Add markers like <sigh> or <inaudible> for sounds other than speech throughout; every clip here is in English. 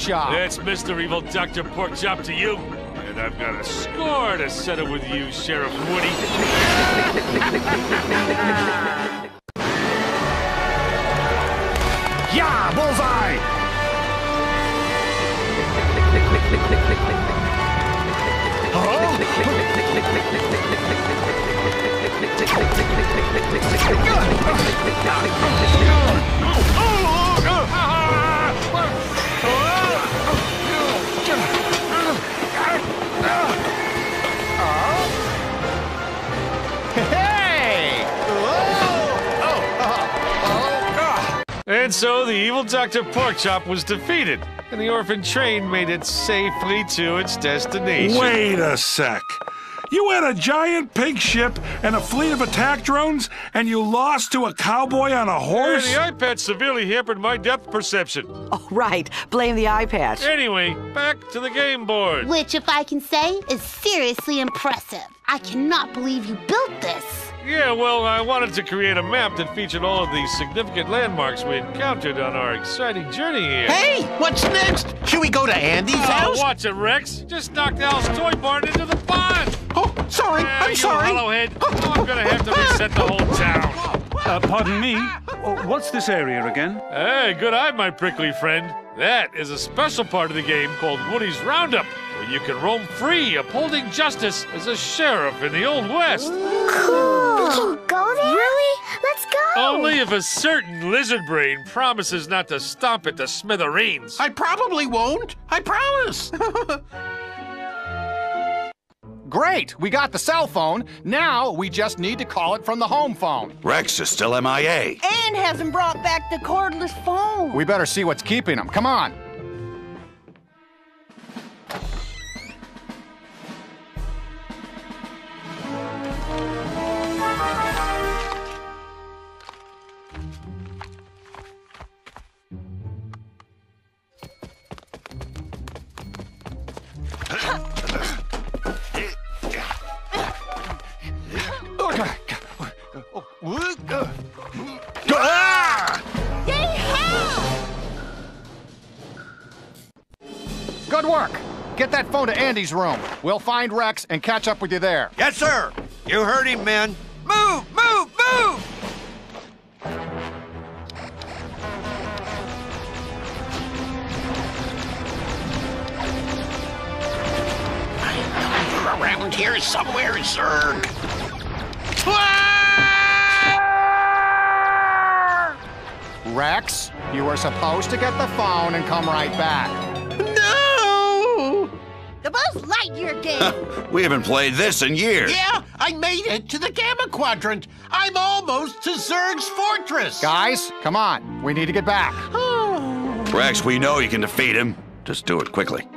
Porkchop. That's Mr. Evil Dr. Porkchop to you. And I've got a score to settle with you, Sheriff Woody. <laughs> Yeah, bullseye! Hey! Oh! <laughs> Oh! And so the evil Dr. Porkchop was defeated, and the orphan train made it safely to its destination. Wait a sec. You had a giant pink ship and a fleet of attack drones, and you lost to a cowboy on a Yeah, horse? the eye patch severely hampered my depth perception. Oh, right. Blame the eye patch. Anyway, back to the game board. Which, if I can say, is seriously impressive. I cannot believe you built this. Yeah, well, I wanted to create a map that featured all of the significant landmarks we encountered on our exciting journey here. Hey, what's next? Should we go to Andy's Oh, house? watch it, Rex. Just knocked Al's toy barn into the pond. Oh, sorry, I'm you sorry. hollowhead. Oh, I'm gonna have to reset the whole town. Uh, pardon me? Oh, What's this area again? Hey, good eye, my prickly friend. That is a special part of the game called Woody's Roundup, where you can roam free, upholding justice as a sheriff in the Old West. Cool. We can go there? Really? Let's go. Only if a certain lizard brain promises not to stomp it to smithereens. I probably won't. I promise. <laughs> Great, we got the cell phone. Now we just need to call it from the home phone. Rex is still MIA. And hasn't brought back the cordless phone. We better see what's keeping him. Come on. Phone to Andy's room. We'll find Rex and catch up with you there. Yes, sir. You heard him, men. Move, move, move! Around here somewhere, sir. Rex, you were supposed to get the phone and come right back. We haven't played this in years. Yeah, I made it to the Gamma Quadrant. I'm almost to Zurg's fortress. Guys, come on. We need to get back. <sighs> Rex, we know you can defeat him. Just do it quickly.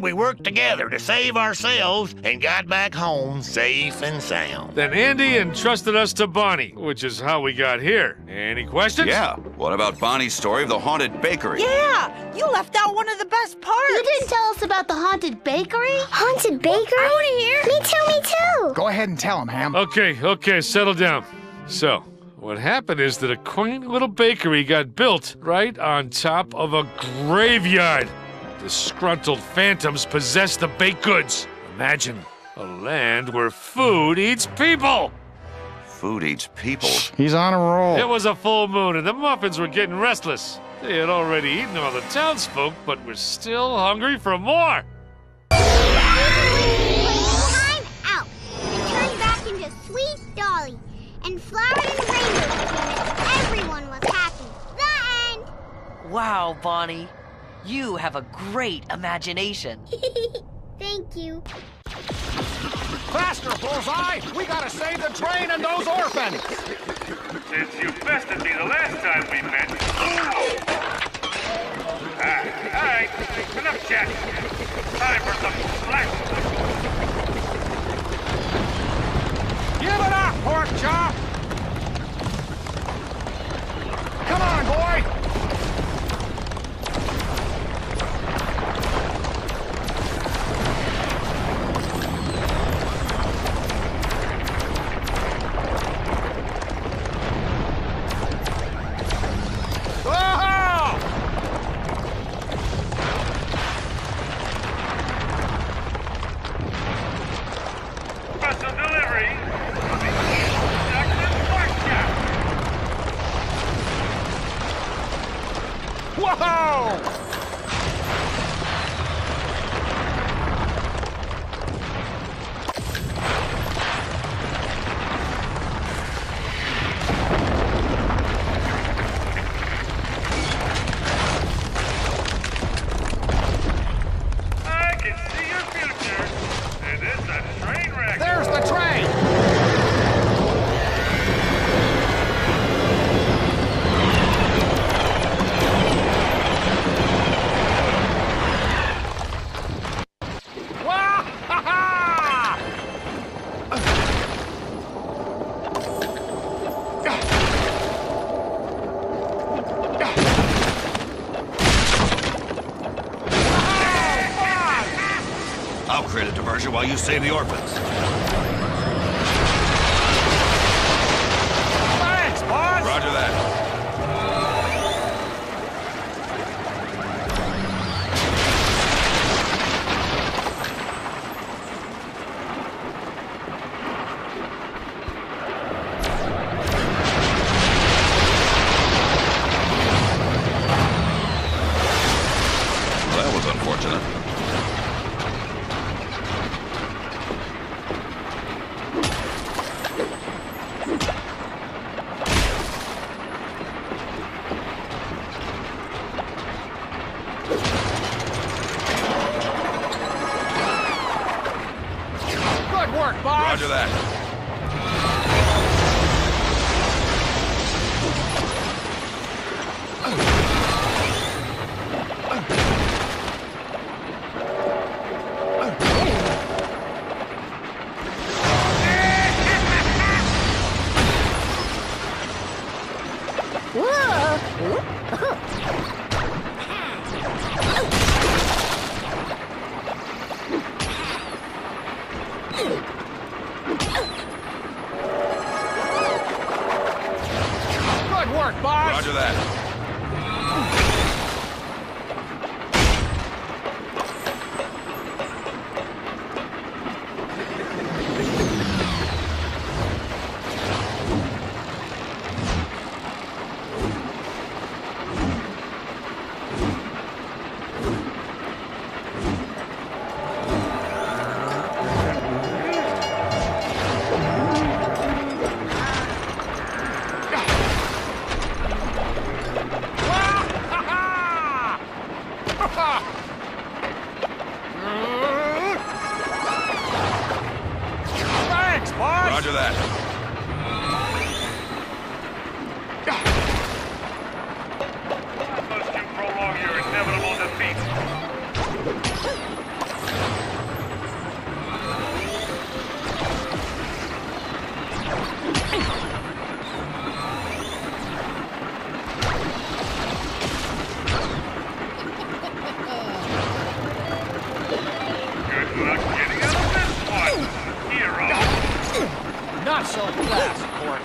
Then we worked together to save ourselves and got back home safe and sound. Then Andy entrusted us to Bonnie, which is how we got here. Any questions? Yeah. What about Bonnie's story of the haunted bakery? Yeah, you left out one of the best parts. You didn't tell us about the haunted bakery? Haunted bakery? I want to hear. Me too, me too. Go ahead and tell him, Ham. Okay, okay, settle down. So, what happened is that a quaint little bakery got built right on top of a graveyard. Disgruntled phantoms possess the baked goods. Imagine a land where food eats people. Food eats people. He's on a roll. It was a full moon and the muffins were getting restless. They had already eaten all the townsfolk, but were still hungry for more. Time out. And back into Sweet Dolly. And flowers and rainbows and everyone was happy. The end. Wow, Bonnie. You have a great imagination. <laughs> Thank you. Faster, Bullseye! We gotta save the train and those orphans! Since you bested me the last time we met. Ah, all right, enough chat. Time for some slack. Give it up, pork chop! Come on, boy! While you save the orphans. Fast, pork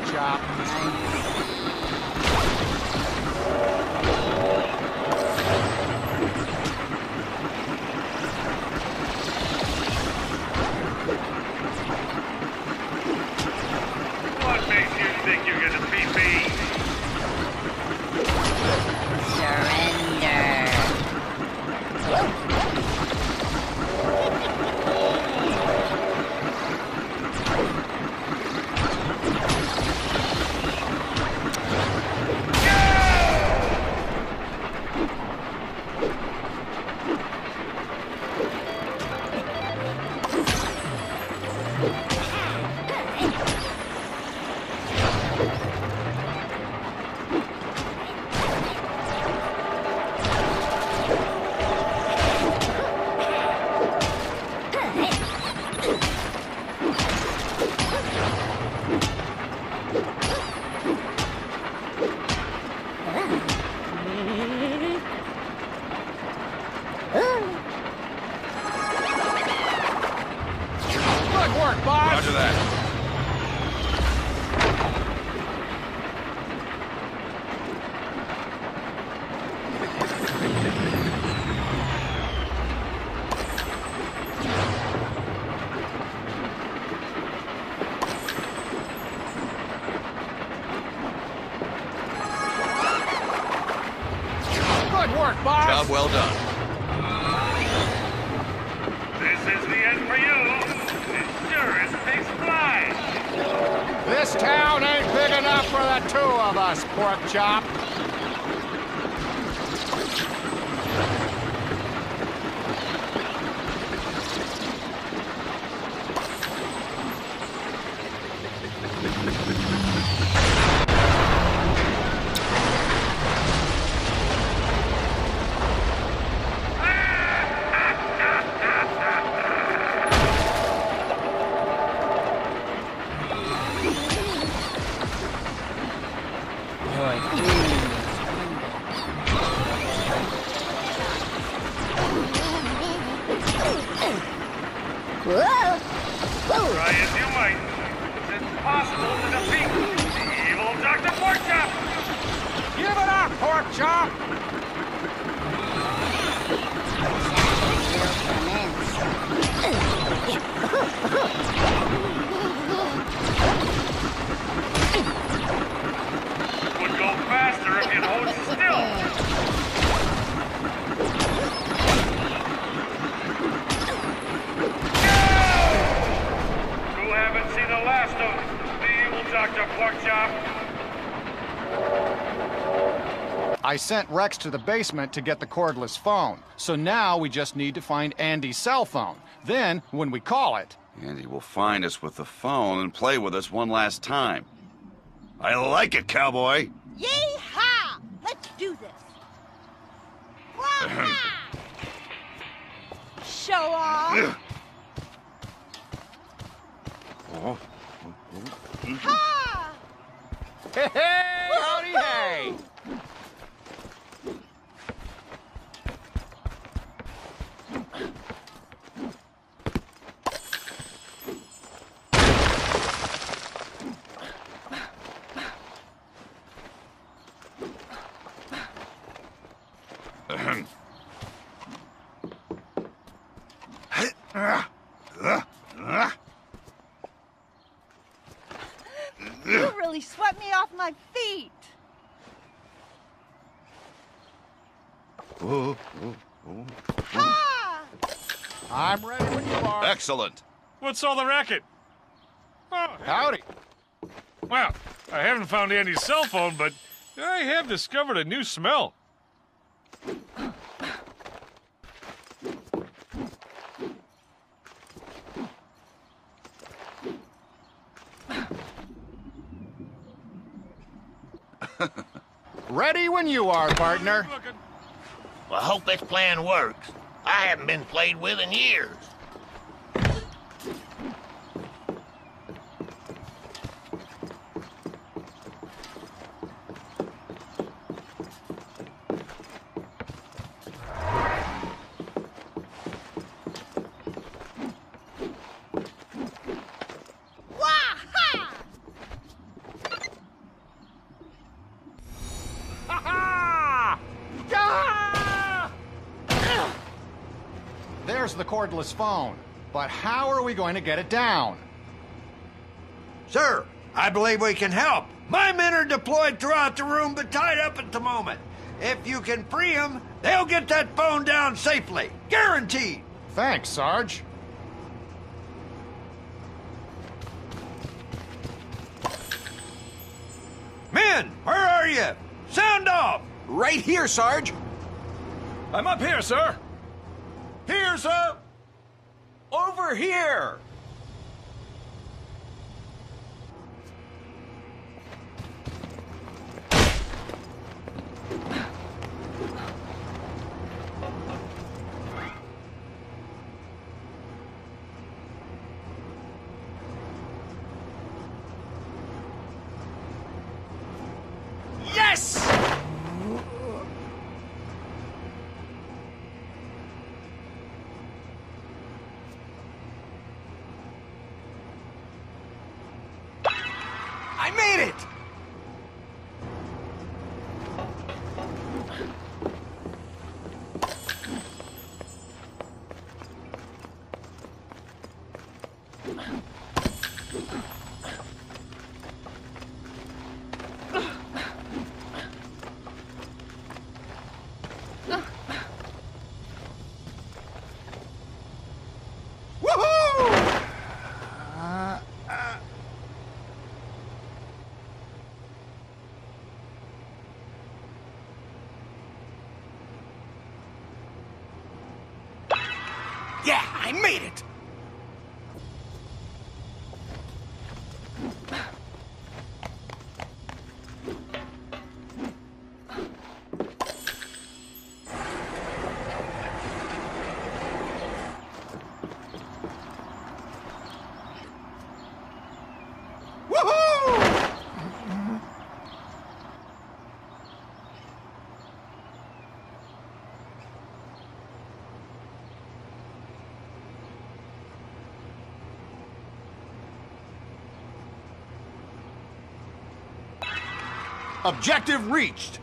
I sent Rex to the basement to get the cordless phone. So now we just need to find Andy's cell phone. Then, when we call it, Andy will find us with the phone and play with us one last time. I like it, cowboy. Yeehaw! Let's do this. Wah-ha! Show off. Oh. Ha! hey, hey, howdy, hey. you Excellent. What's all the racket? Oh, Howdy. well, I haven't found Andy's cell phone, but I have discovered a new smell. <laughs> Ready when you are, partner. Well, I hope this plan works. I haven't been played with in years. Cordless phone. But how are we going to get it down? Sir, I believe we can help. My men are deployed throughout the room but tied up at the moment. If you can free them, they'll get that phone down safely. Guaranteed. Thanks, Sarge. Men, where are you? Sound off! Right here, Sarge. I'm up here, sir. Here, sir. Over here. Yes! I made it! Woohoo! Uh, uh. Yeah, I made it! Woohoo! Objective reached.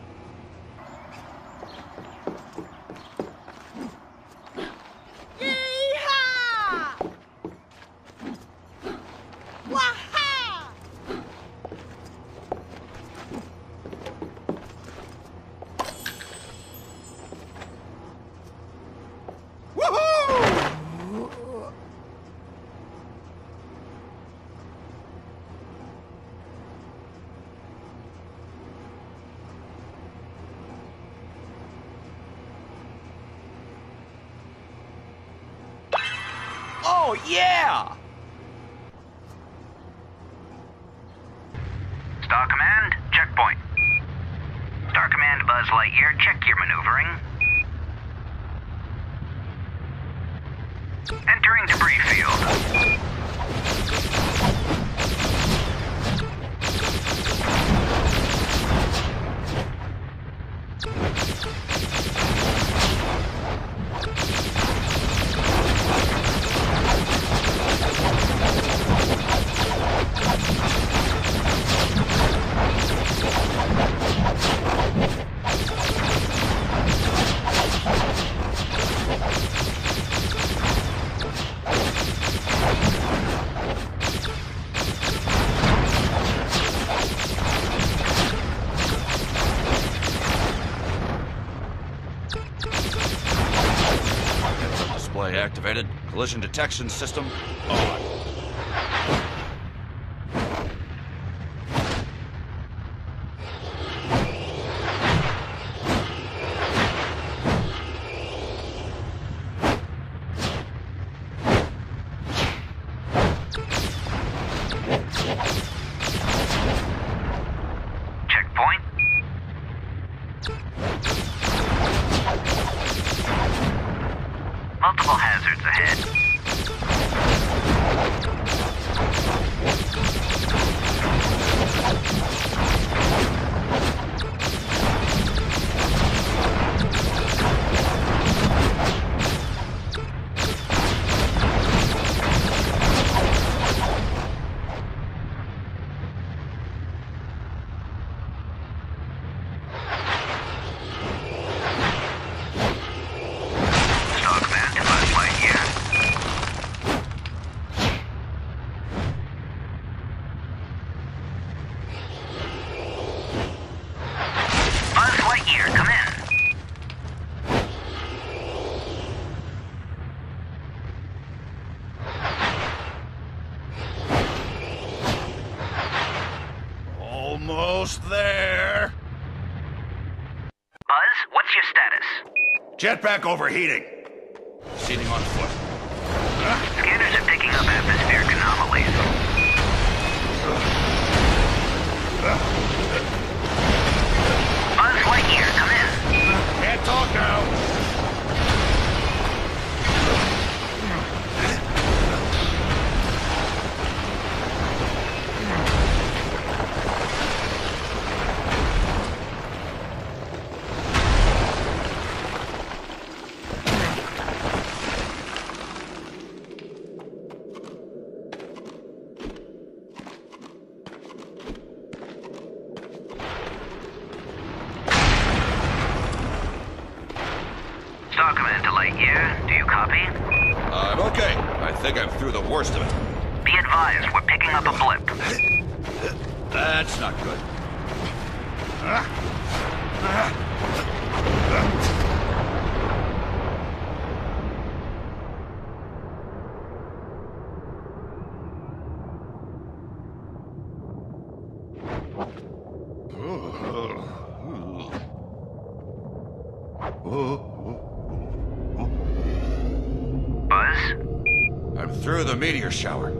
Yeehaw! Waha! Woohoo! Oh, yeah! Star Command, checkpoint. Star Command Buzz Lightyear, check your maneuvering. Entering debris field. Collision detection system oh, on. Overheating. Meteor shower.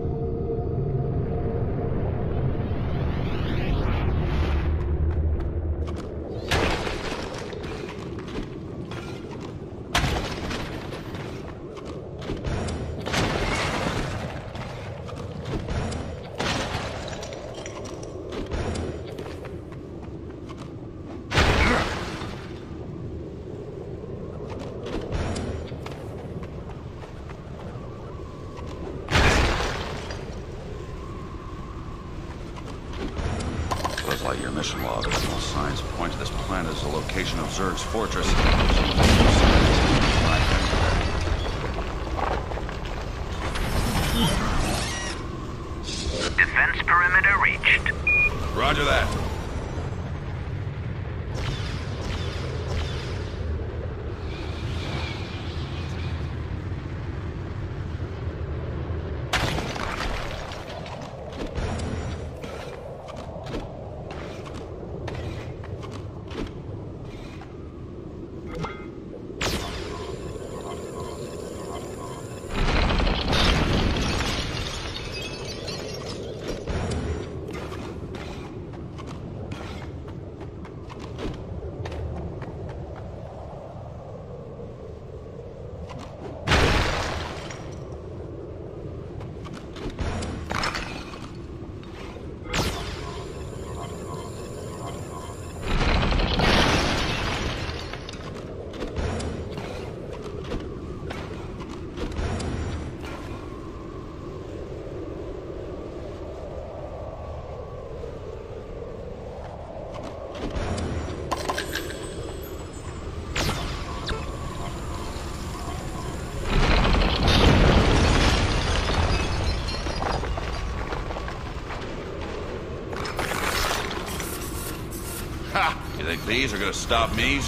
These are gonna stop me,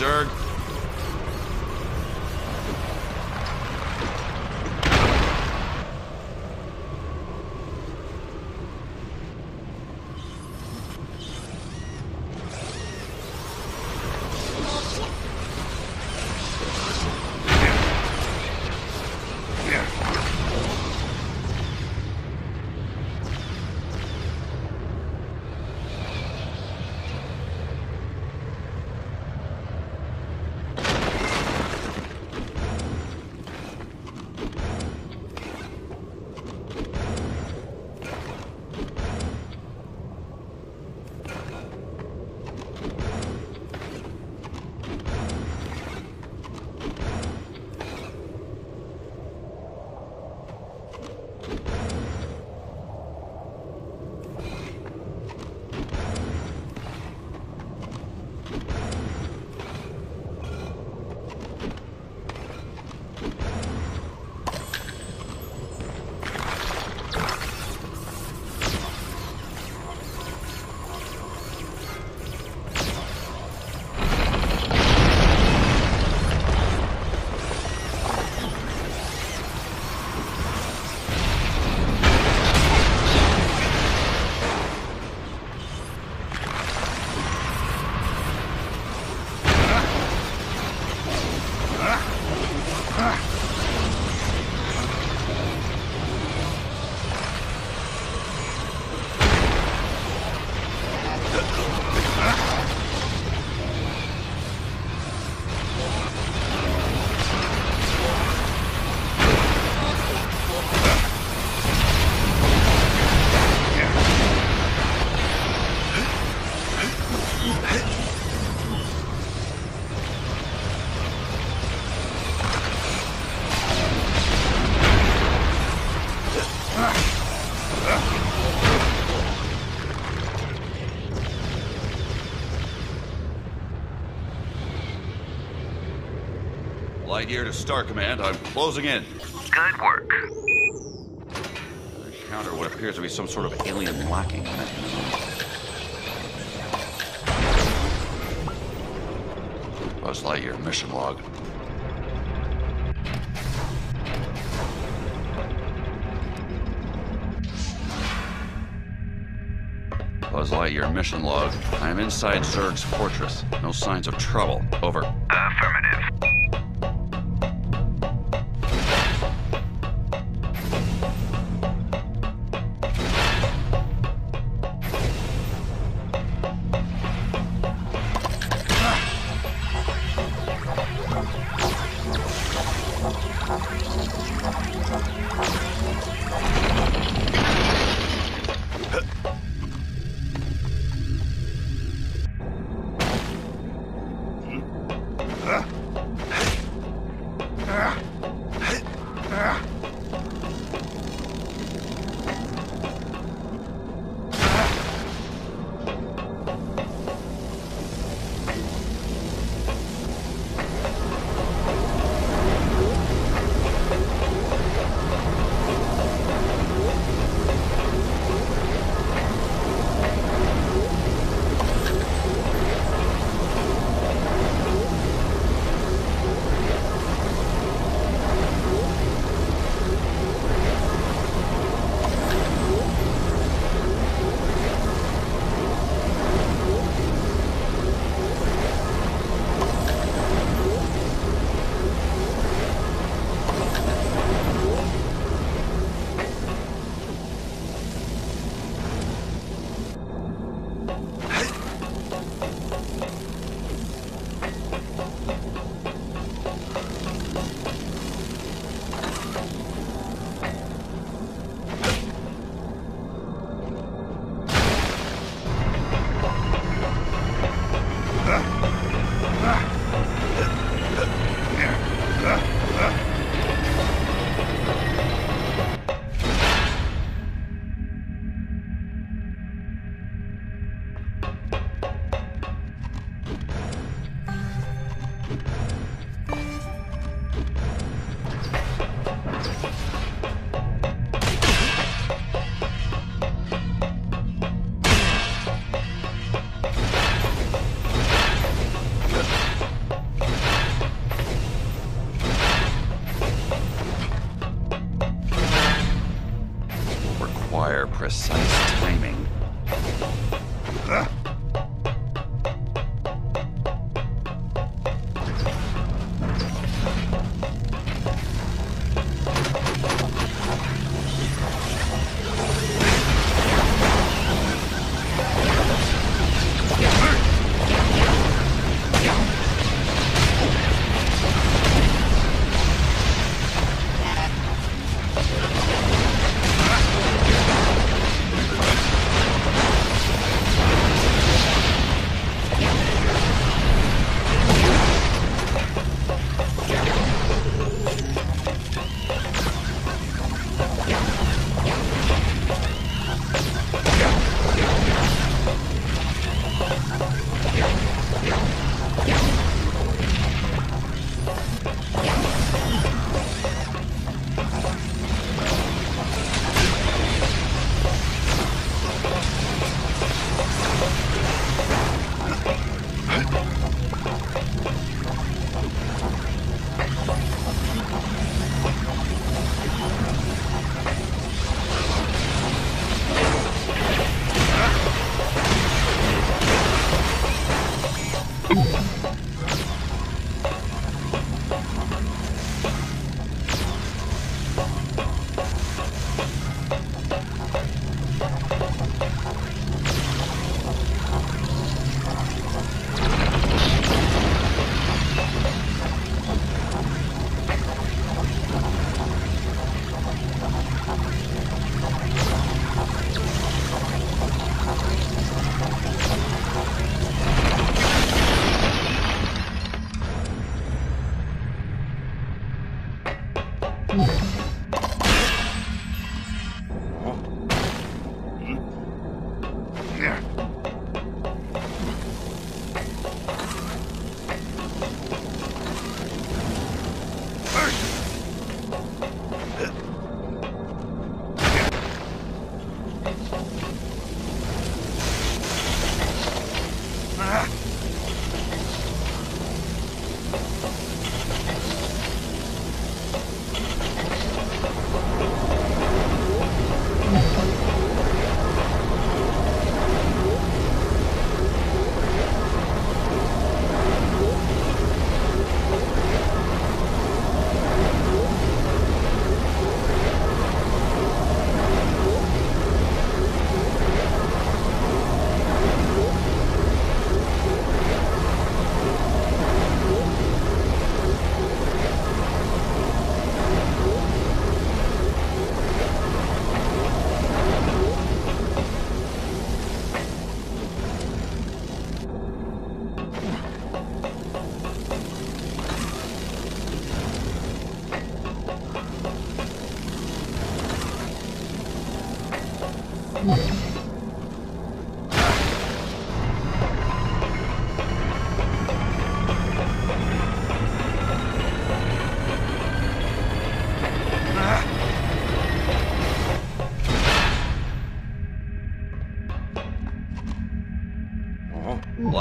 Zurg? Lightyear to Star Command. I'm closing in. Good work. Counter what appears to be some sort of alien locking mechanism. Buzz Lightyear mission log. Buzz Lightyear mission log. I am inside Zurg's fortress. No signs of trouble. Over. Affirmative.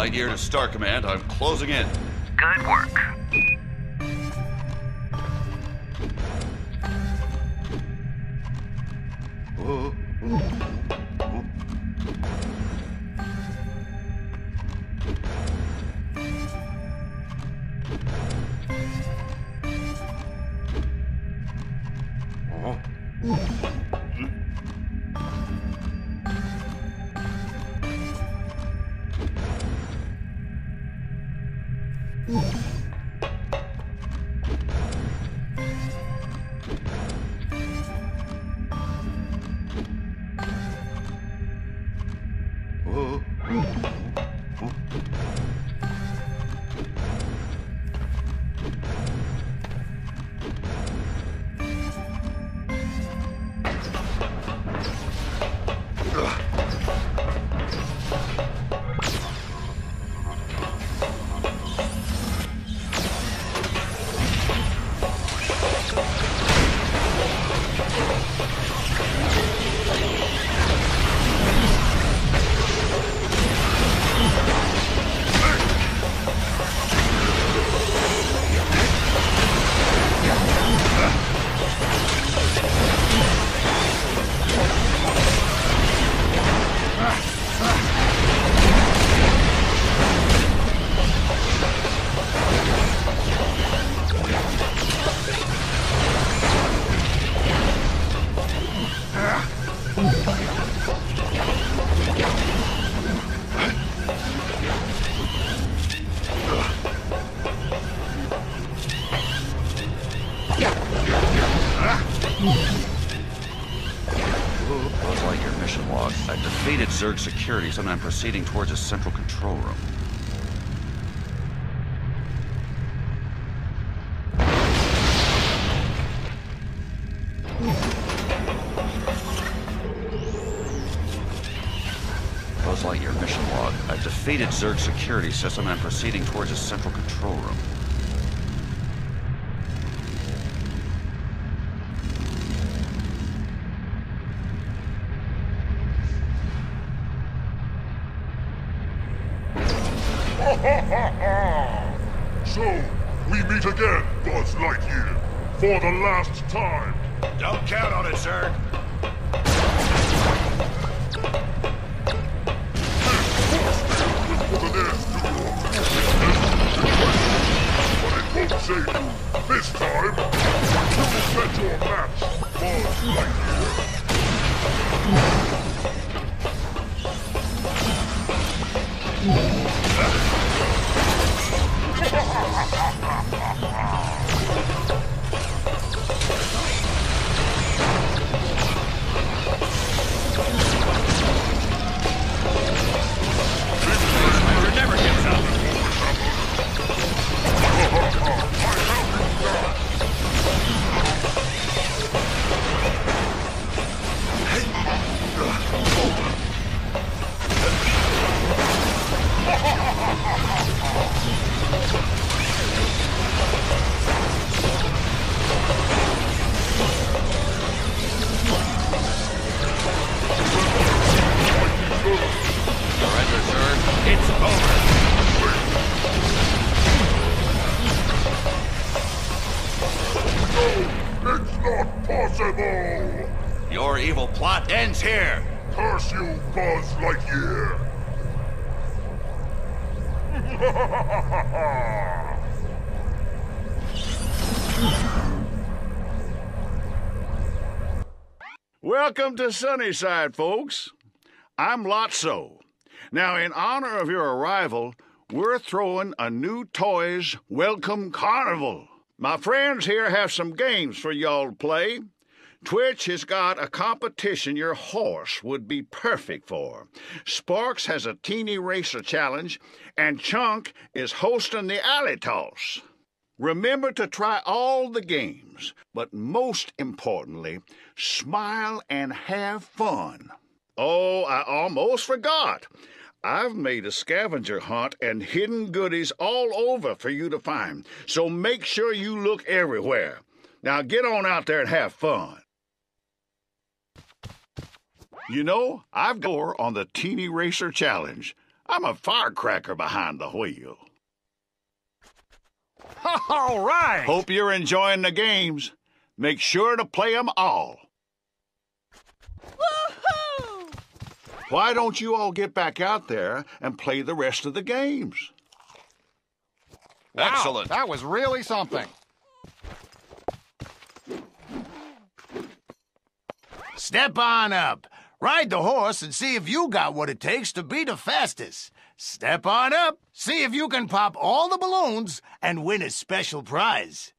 Lightyear to Star Command, I'm closing in. Good work. Security, so I'm proceeding towards a central control room. Buzz Lightyear mission log. I've defeated Zurg security system and I'm proceeding towards a central control room. Welcome to Sunnyside, folks. I'm Lotso. Now, in honor of your arrival, we're throwing a new Toys Welcome Carnival. My friends here have some games for y'all to play. Twitch has got a competition your horse would be perfect for. Sparks has a teeny racer challenge, and Chunk is hosting the alley toss. Remember to try all the games, but most importantly, smile and have fun. Oh, I almost forgot. I've made a scavenger hunt and hidden goodies all over for you to find, so make sure you look everywhere. Now get on out there and have fun. You know, I've got more on the Teeny Racer Challenge. I'm a firecracker behind the wheel. All right. Hope you're enjoying the games. Make sure to play 'em all. Why don't you all get back out there and play the rest of the games? Wow, Excellent. That was really something. Step on up. Ride the horse and see if you got what it takes to be the fastest. Step on up, see if you can pop all the balloons and win a special prize.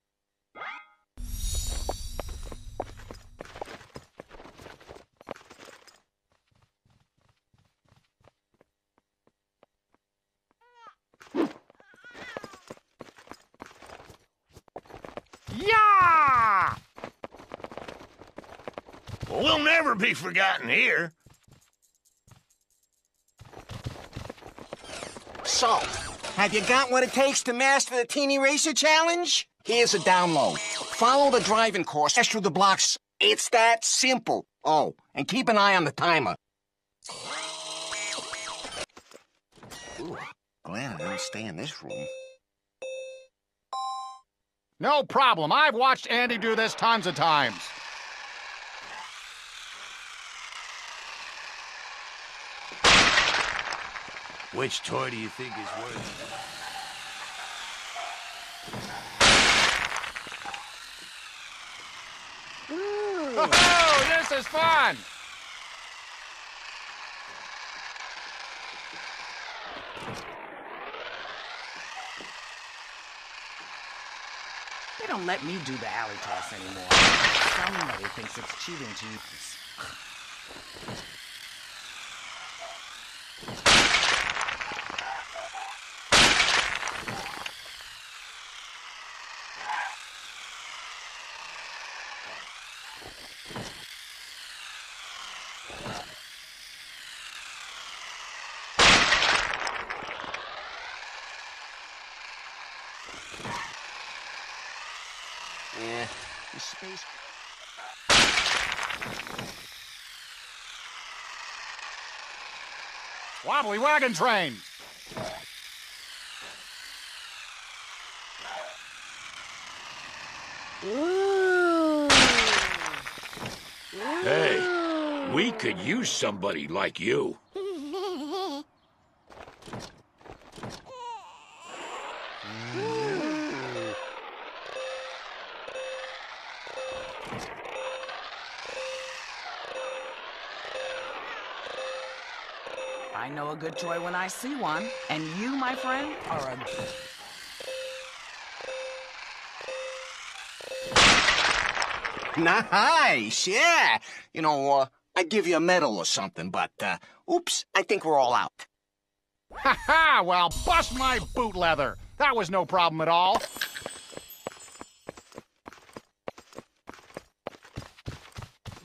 Yeah! We'll never be forgotten here. So, have you got what it takes to master the Teeny Racer Challenge? Here's a download. Follow the driving course, dash through the blocks. It's that simple. Oh, and keep an eye on the timer. Ooh, glad I don't stay in this room. No problem. I've watched Andy do this tons of times. Which toy do you think is worth? Oh, this is fun! Don't let me do the alley toss anymore. Somebody thinks it's cheating to use. Yeah, the space. Wobbly wagon train. Hey, we could use somebody like you. Toy when I see one, and you, my friend, are a. Nice, yeah. You know, uh, I'd give you a medal or something, but, uh, oops, I think we're all out. Ha ha! Well, bust my boot leather. That was no problem at all.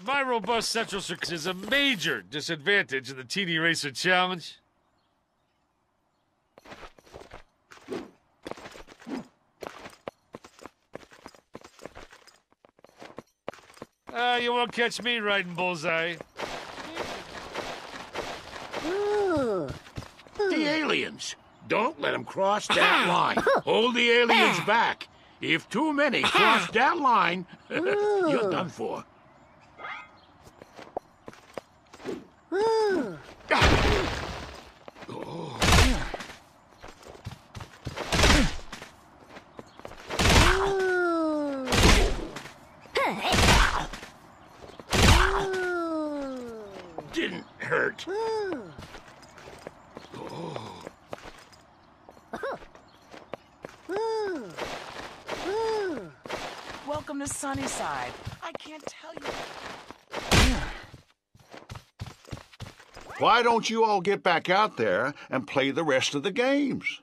My robust central circuit is a major disadvantage in the Teeny Racer Challenge. Ah, you won't catch me riding bullseye. The aliens. Don't let them cross <laughs> that line. Hold the aliens <laughs> back. If too many <laughs> cross that line, you're done for. Welcome to Sunnyside. I can't tell you. Why don't you all get back out there and play the rest of the games?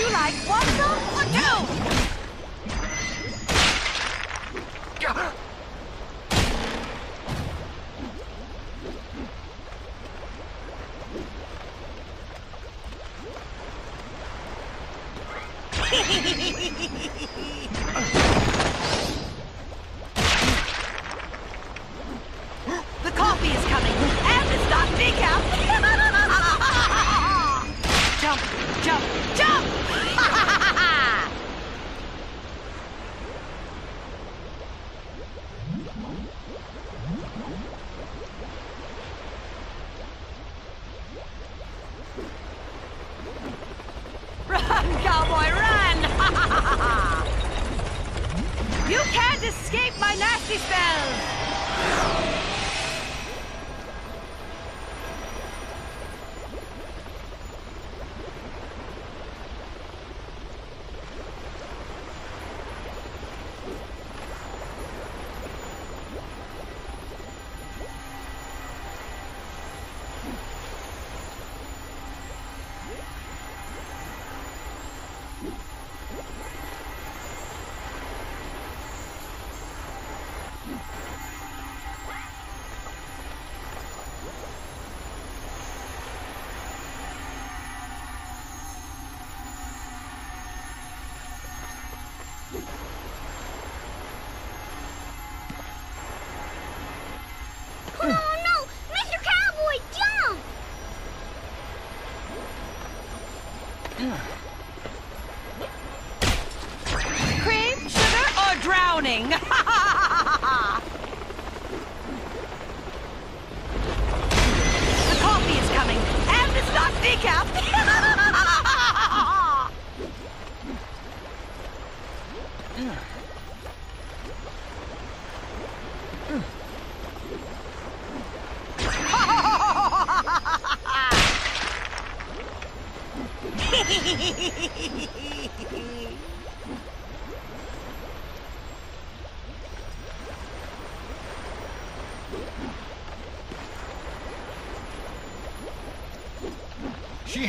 you like, one go?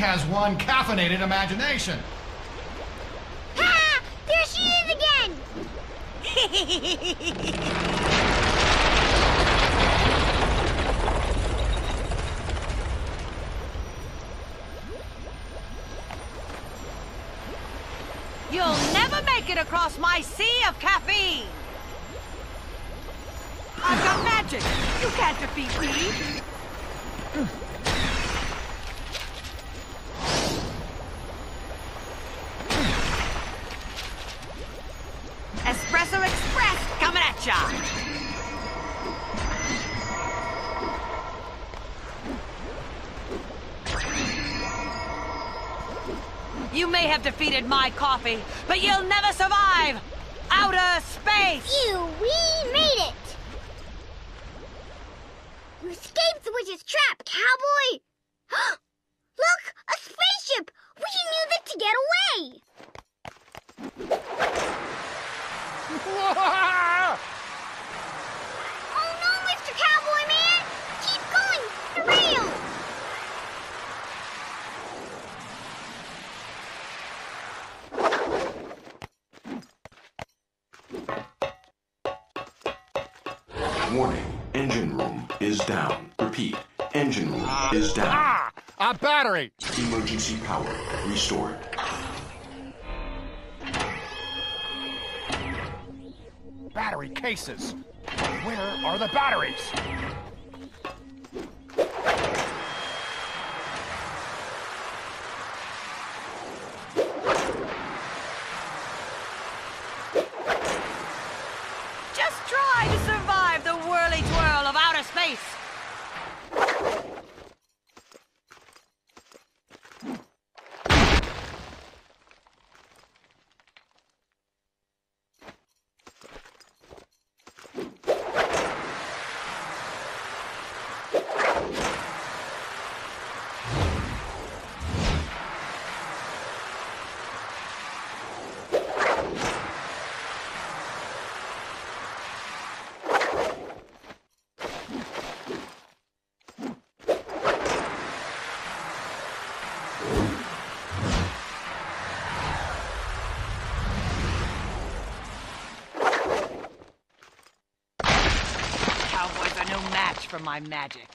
has one caffeinated imagination. Ha! There she is again! <laughs> You'll never make it across my sea of caffeine! I've got magic! You can't defeat me! have defeated my coffee, but you'll never survive! Outer space! You, we made it! My magic.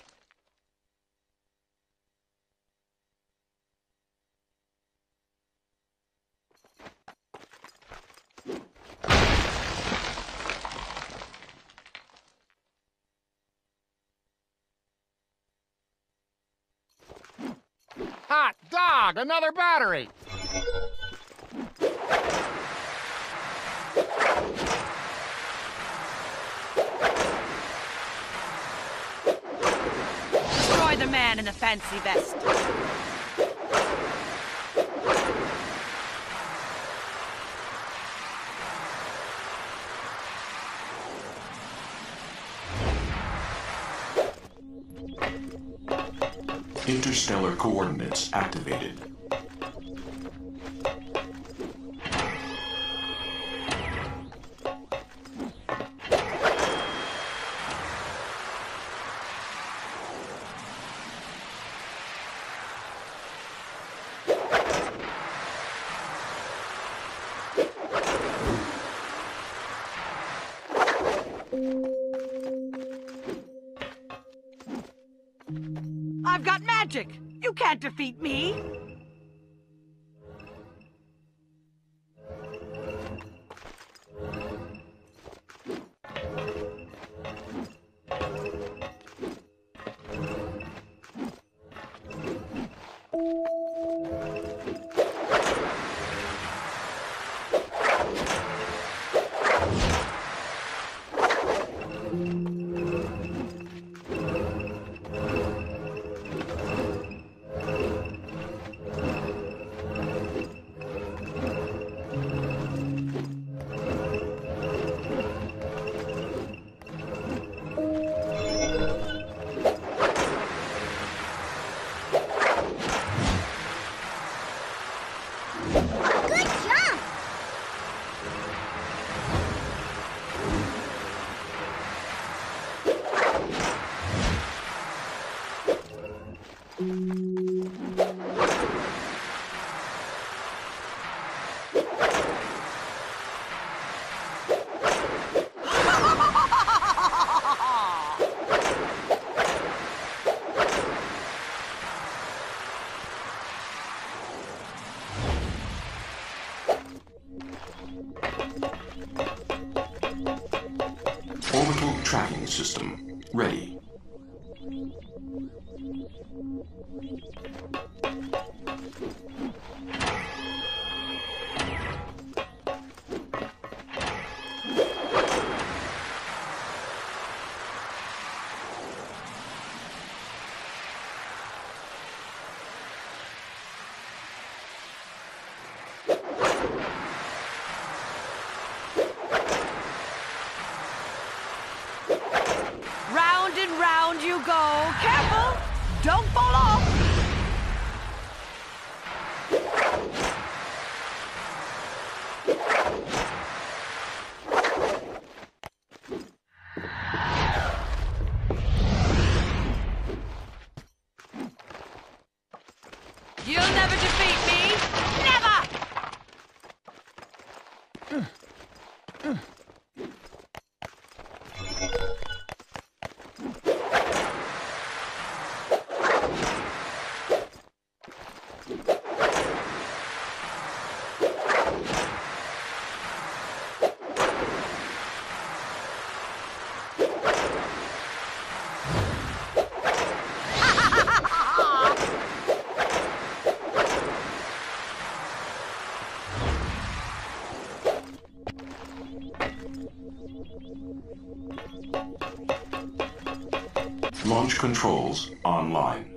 Hot dog, another battery. Destroy the man in the fancy vest. Interstellar coordinates activated. Defeat Don't fall Launch controls online.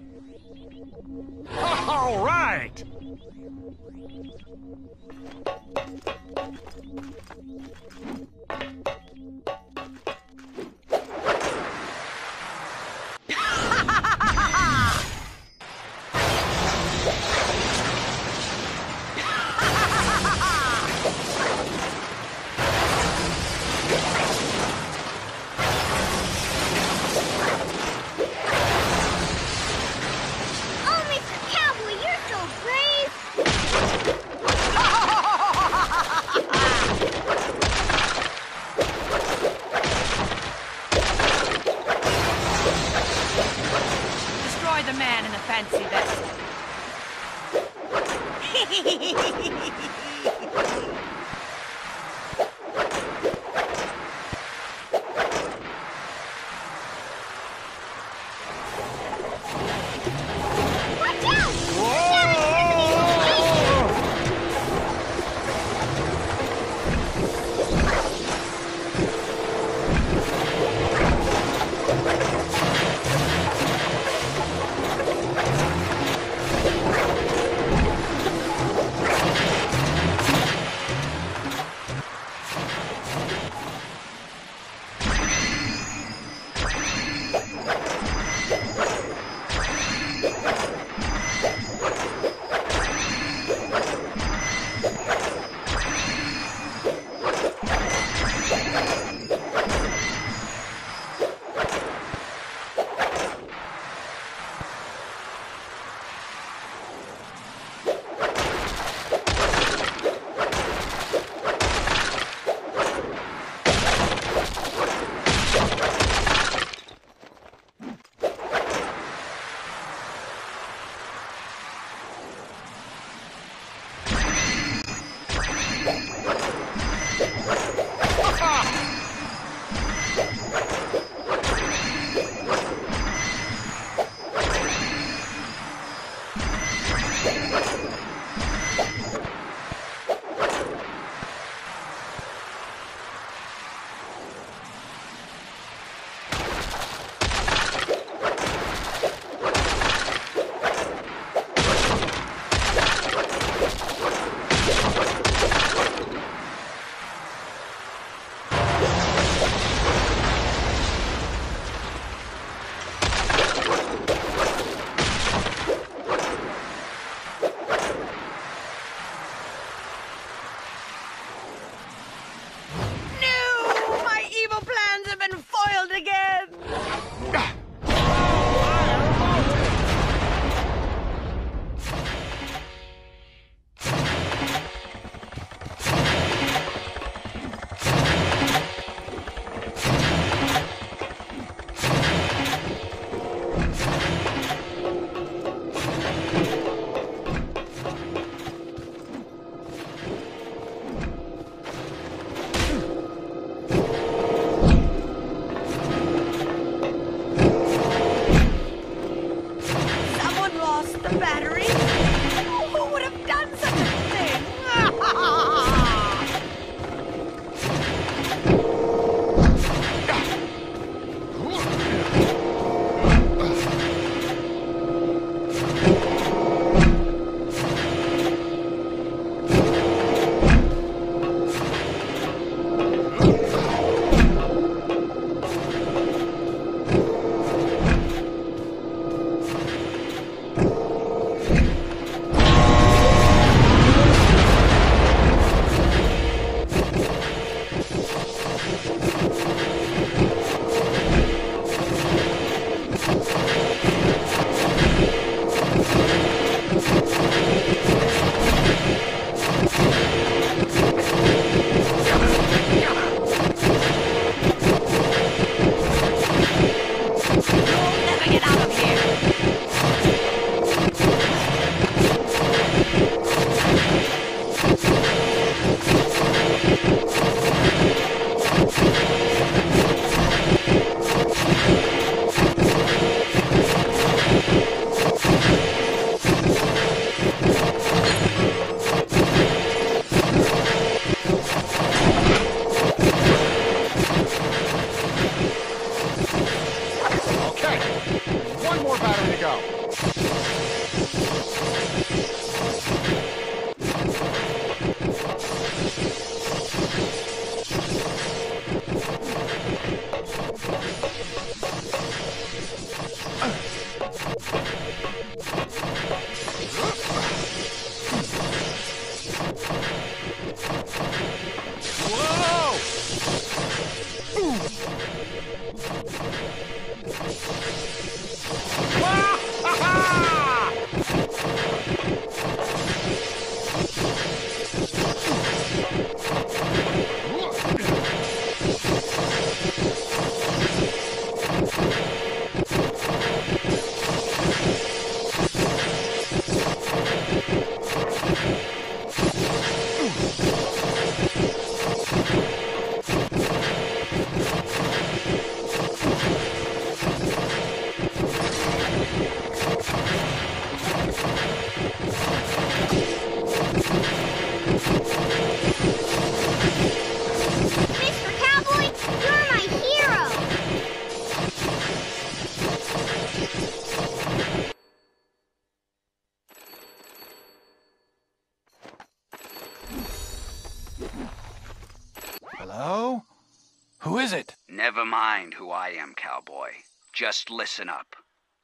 Never mind who I am, cowboy. Just listen up.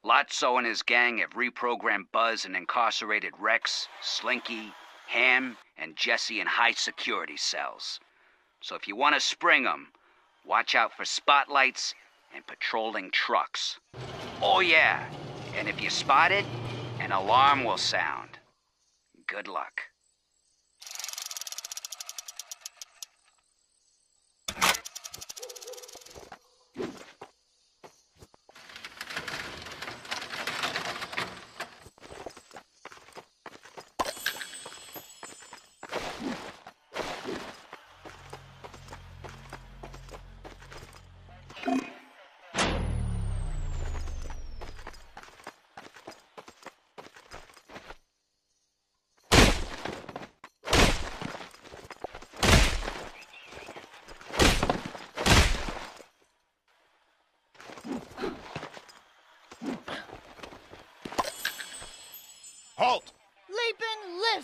Lotso and his gang have reprogrammed Buzz and incarcerated Rex, Slinky, Hamm, and Jesse in high security cells. So if you want to spring 'em, watch out for spotlights and patrolling trucks. Oh, yeah, and if you spot it, an alarm will sound. Good luck.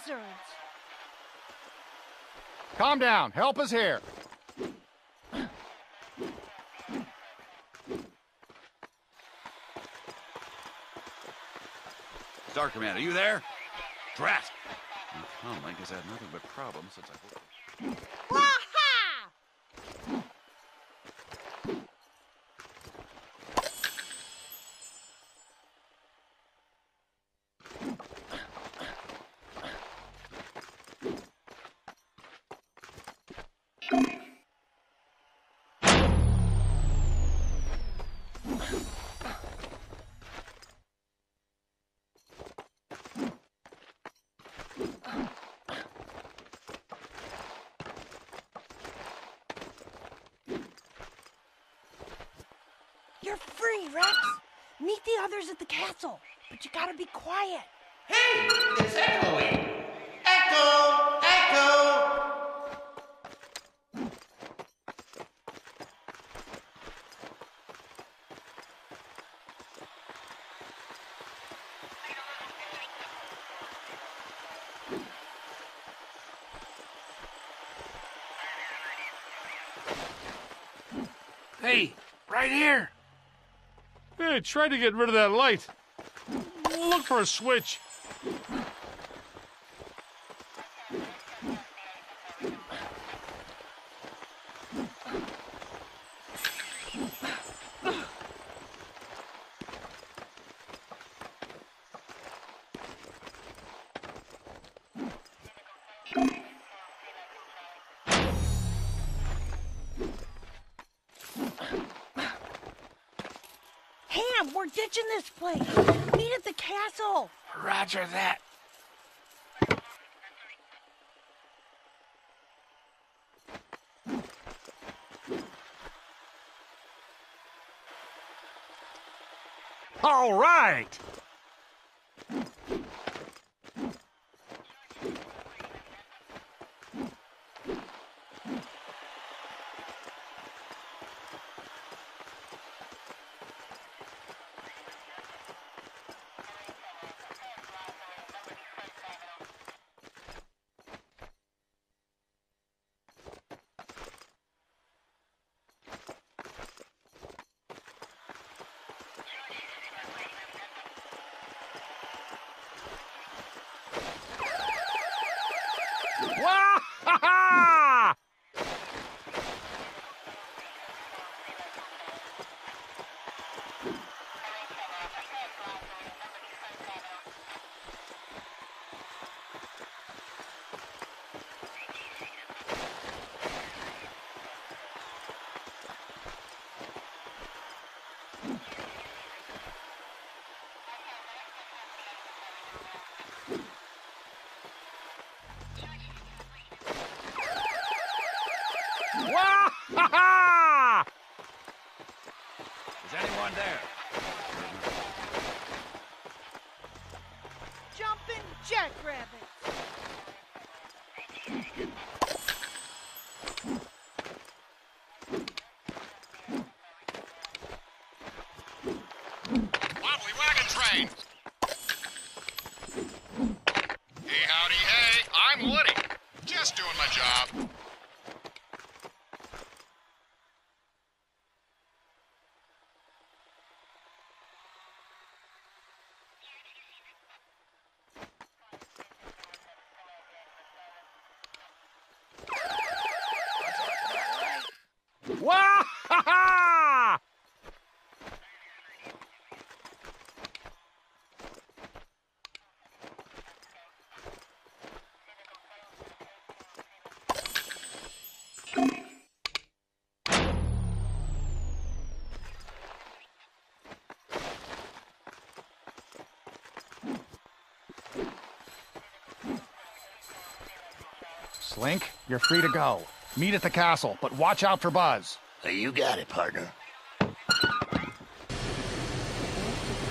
Leaping. Calm down. Help is here. Star Command, are you there? Drat! Oh, I guess I had nothing but problems since I... You're free, Rex. Meet the others at the castle, but you gotta be quiet. Hey, it's echoing. Echo, echo. Hey, right here. Hey, try to get rid of that light. For a switch. Sam, we're this place. Meet at the castle. Roger that. All right. Slink, you're free to go. Meet at the castle, but watch out for Buzz. You got it, partner.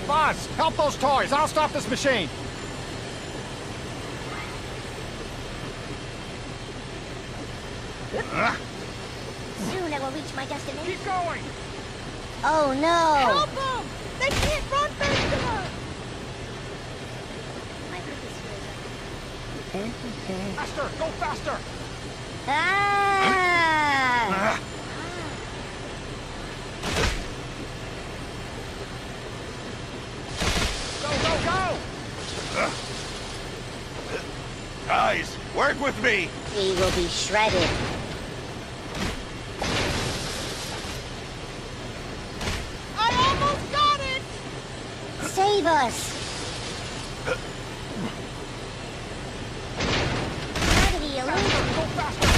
Buzz, help those toys. I'll stop this machine. Soon I will reach my destination. Keep going. Oh no! Help them! They can't run fast enough. Faster, go faster. Ah! Go, go, go! Guys, work with me. We will be shredded. I almost got it. Save us! Gravity illusion. Go faster.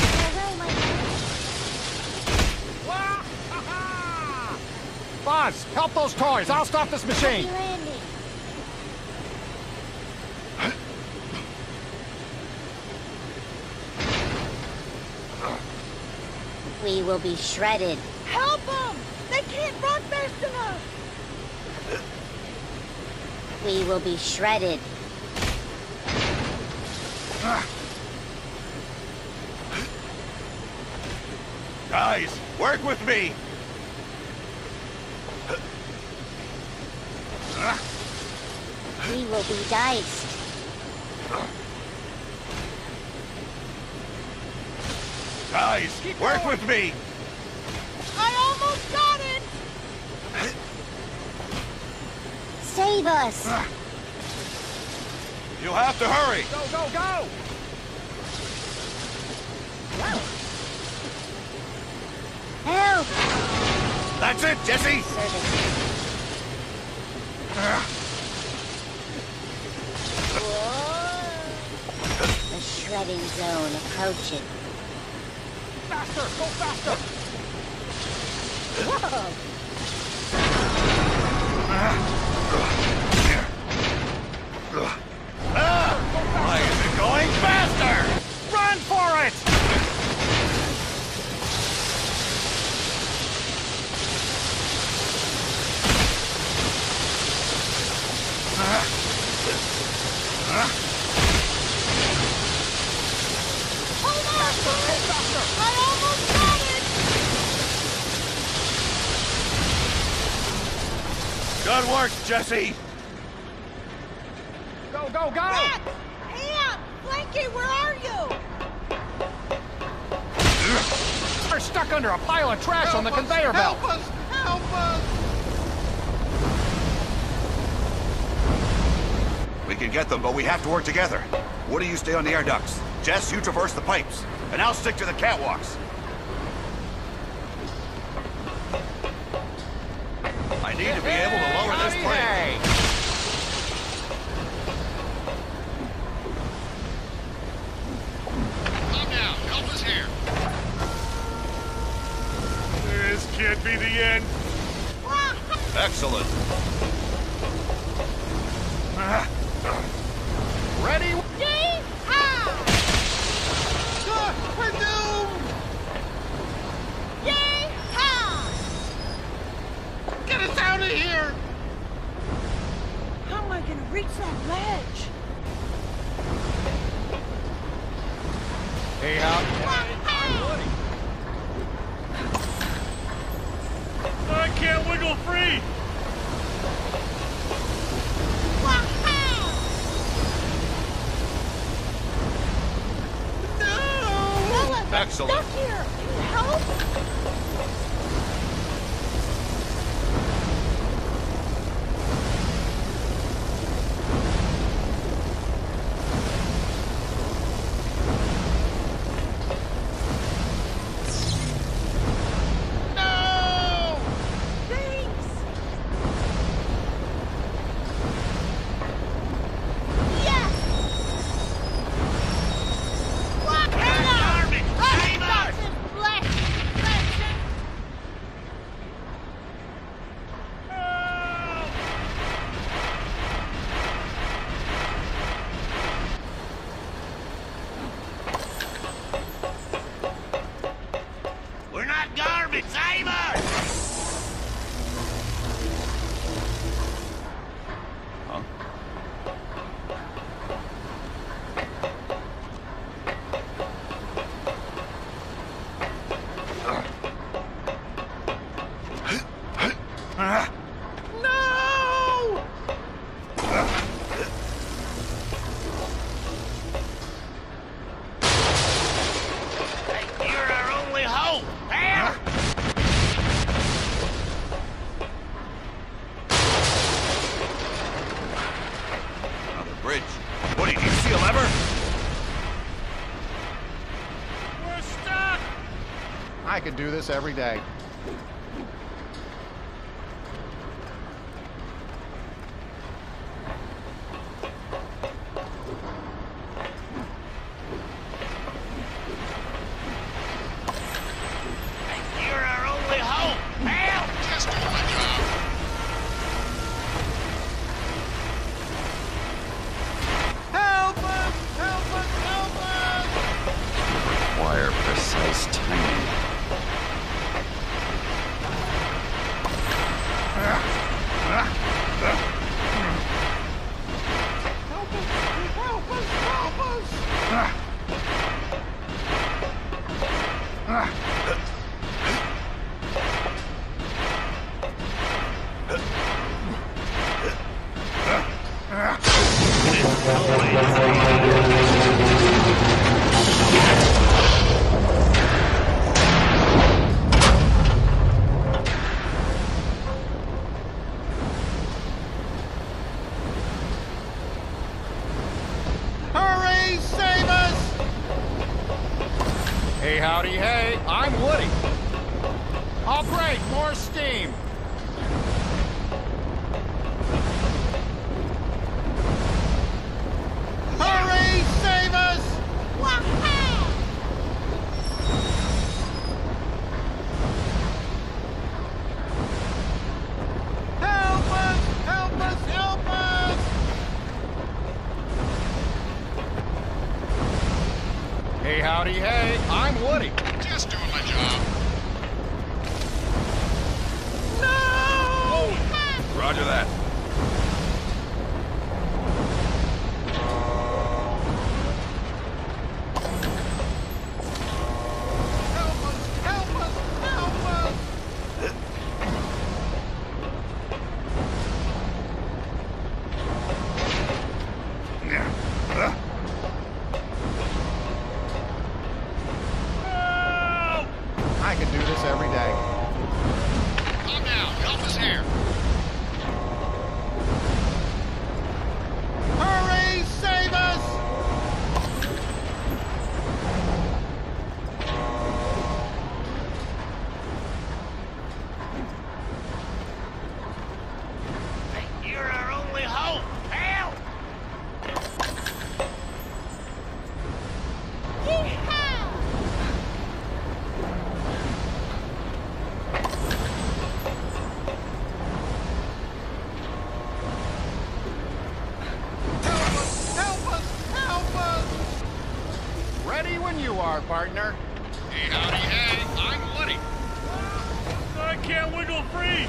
Farewell, my friend. Wah-ha-ha! Buzz, help those toys. I'll stop this machine. We will be shredded. Help them! They can't run fast enough. We will be shredded. Guys, work with me. We will be diced. Guys, Keep work with me. I almost got it. Save us! Ah. You'll have to hurry. Go, go, go! Help! That's it, Jesse. Service. shredding zone approaching. Faster! Go faster! Whoa! Ah. Jesse. Go, go, go! Rex! Hamm! Blanky, where are you? We're stuck under a pile of trash on the us, conveyor belt. Help us! Help us! We can get them, but we have to work together. What do you stay on the air ducts? Jess, you traverse the pipes. And I'll stick to the catwalks. I need to be able to lower this plane. Come down. Help us here. This can't be the end. Excellent. Ah. Ready? We're doomed! Get us out of here! How am I gonna reach that ledge? Hey, Hal. I can't wiggle free. Excellent. Stuck here! Could do this every day. Ready when you are, partner. Hey, howdy, hey. I'm Woody. I can't wiggle free!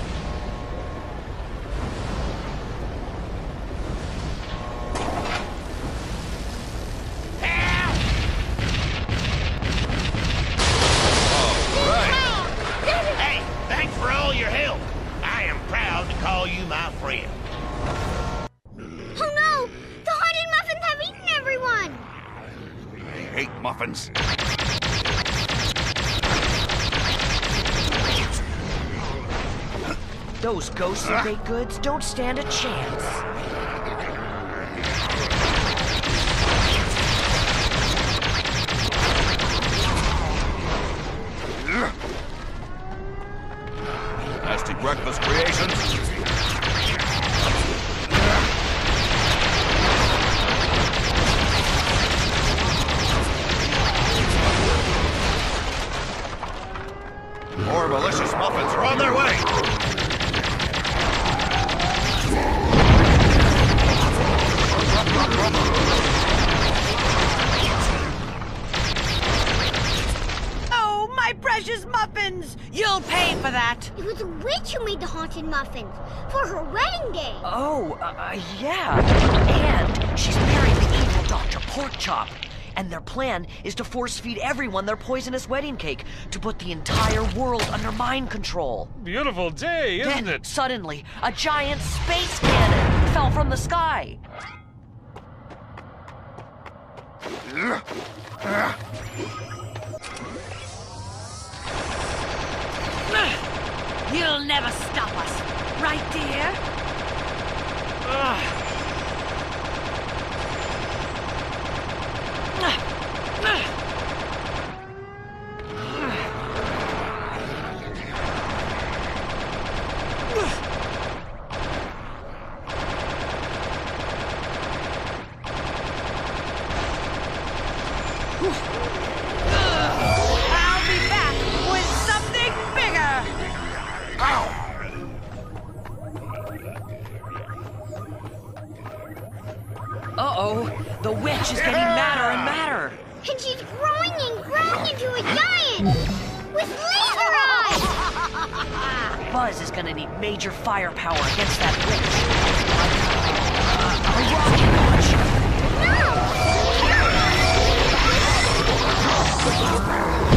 Hey, thanks for all your help. I am proud to call you my friend. Muffins. Those ghostly baked goods don't stand a chance. Is to force feed everyone their poisonous wedding cake to put the entire world under mind control. Beautiful day, isn't Then, it? suddenly, a giant space cannon fell from the sky. Oh, my God.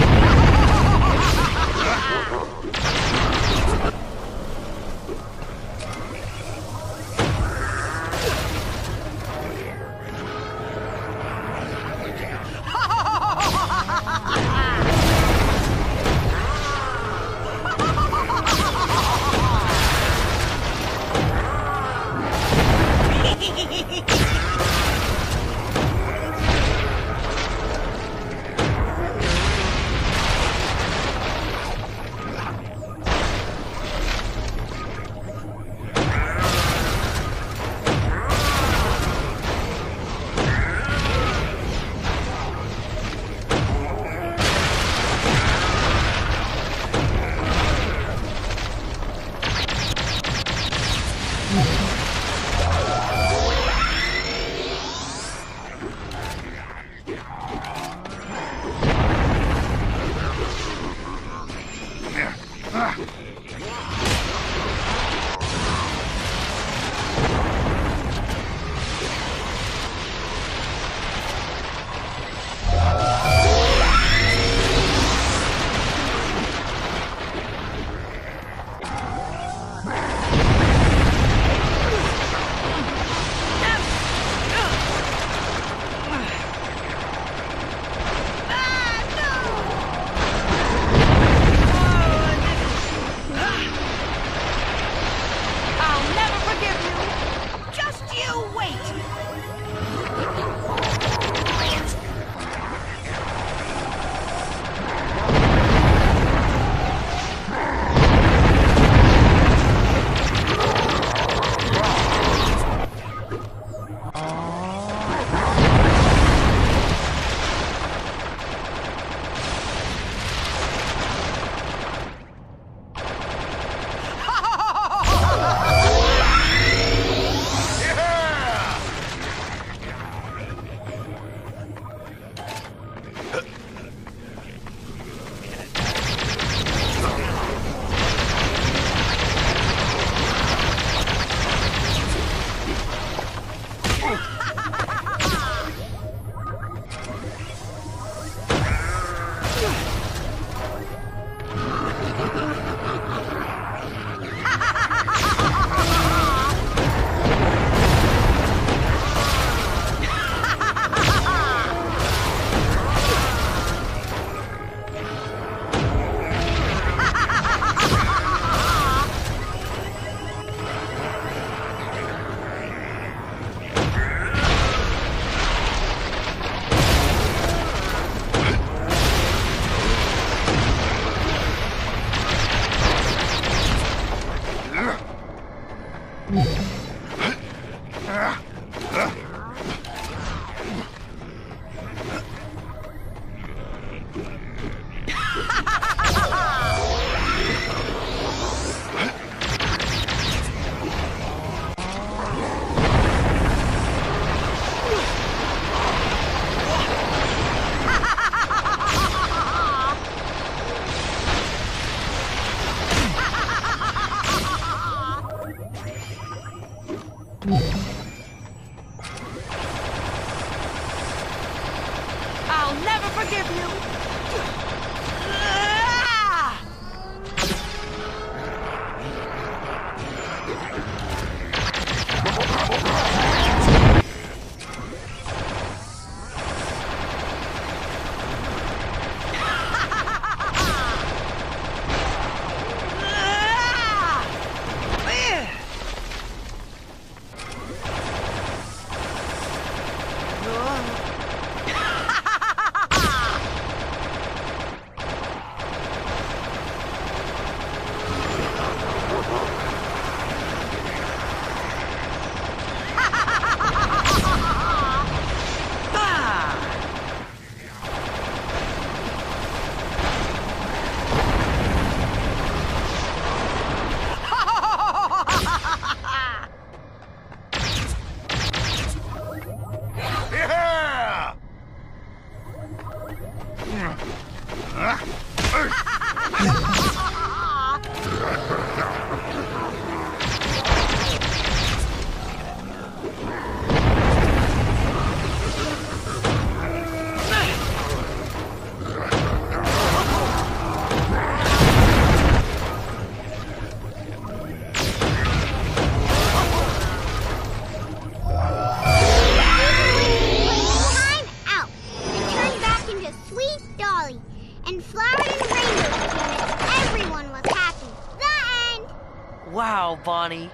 Bonnie.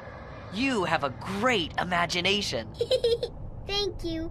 You have a great imagination. <laughs> Thank you.